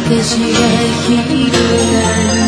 ateşi yakılır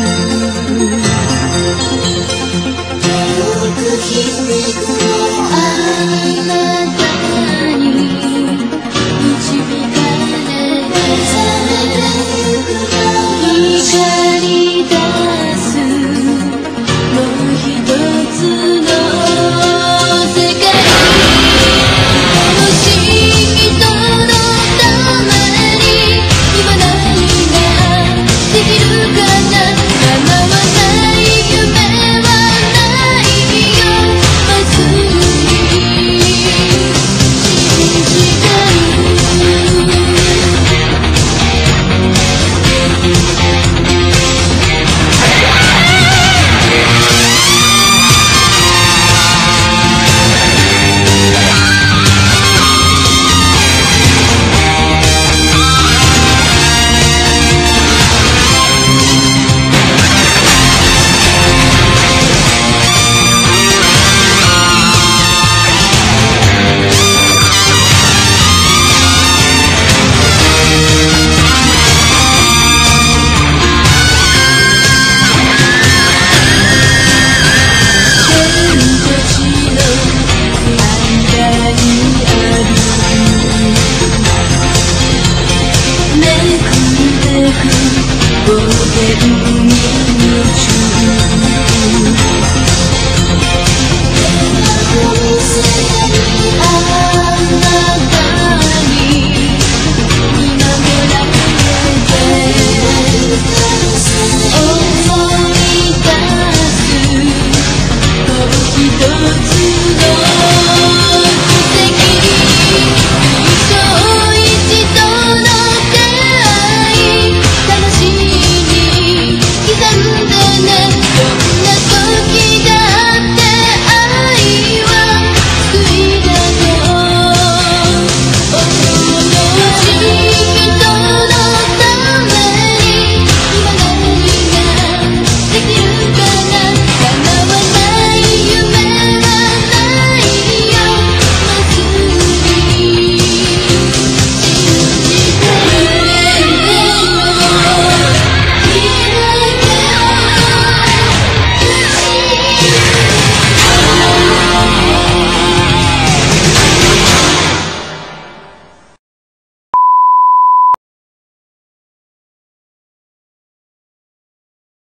Ooh, baby.